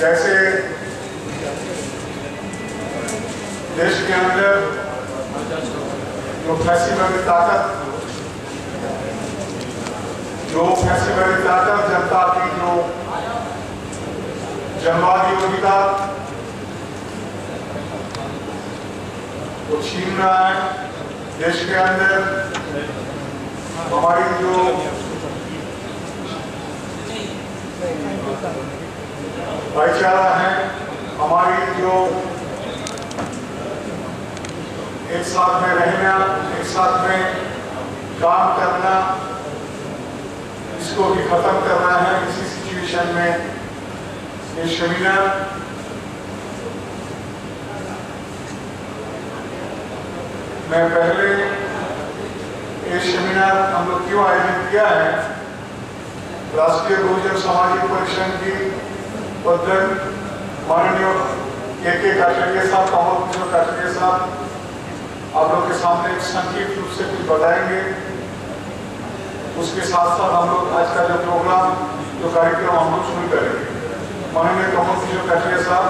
जैसे देश के अंदर जो फैसी ताकत, जो फैसी वाली ताकत, जनता की जो जनवादी योग्यता वो छीन रहा है देश के अंदर हमारी जो भाईचारा है, हमारी जो एक साथ में रहना, एक साथ में काम करना, इसको भी खत्म करना है। इसी सिचुएशन में ये सेमिनार मैं पहले ये सेमिनार हम लोग क्यों आयोजित किया है? राष्ट्रीय बहुजन सामाजिक परिषद की अध्यक्ष माननीय के के काटड़िया साहब कमल किशोर काटड़िया साहब आप लोग के सामने संक्षिप्त रूप से कुछ बताएँगे। उसके साथ साथ हम लोग आज का जो प्रोग्राम जो कार्यक्रम हम लोग शुरू करेंगे। माननीय कमल किशोर काटड़िया साहब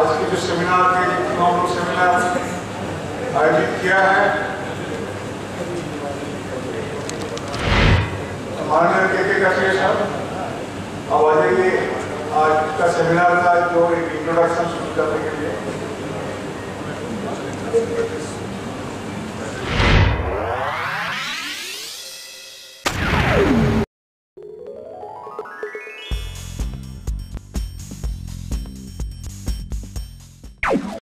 आज के जो सेमिनार के हम लोग सेमिनार आयोजित किया है। माननीय के आज का सेमिनार का जो एक इंट्रोडक्शन शुरू करने के लिए।